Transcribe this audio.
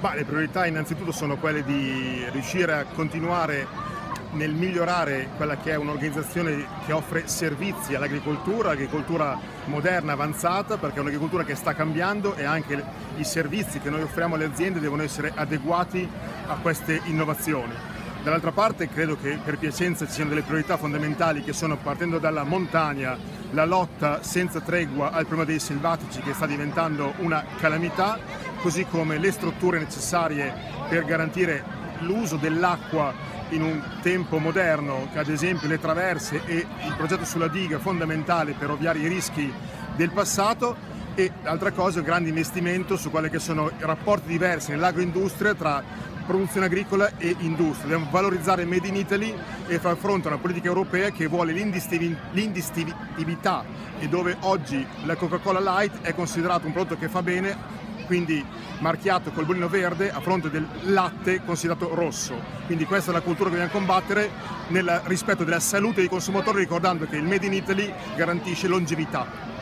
Bah, le priorità innanzitutto sono quelle di riuscire a continuare nel migliorare quella che è un'organizzazione che offre servizi all'agricoltura, agricoltura moderna, avanzata, perché è un'agricoltura che sta cambiando e anche i servizi che noi offriamo alle aziende devono essere adeguati a queste innovazioni. Dall'altra parte credo che per Piacenza ci siano delle priorità fondamentali che sono partendo dalla montagna, la lotta senza tregua al problema dei selvatici che sta diventando una calamità, così come le strutture necessarie per garantire l'uso dell'acqua in un tempo moderno, ad esempio le traverse e il progetto sulla diga fondamentale per ovviare i rischi del passato e altra cosa il grande investimento su quelli che sono rapporti diversi nell'agroindustria tra produzione agricola e industria. Dobbiamo valorizzare Made in Italy e far fronte a una politica europea che vuole l'indistintività e dove oggi la Coca-Cola Light è considerato un prodotto che fa bene quindi marchiato col bollino verde a fronte del latte considerato rosso. Quindi questa è la cultura che dobbiamo combattere nel rispetto della salute dei consumatori ricordando che il Made in Italy garantisce longevità.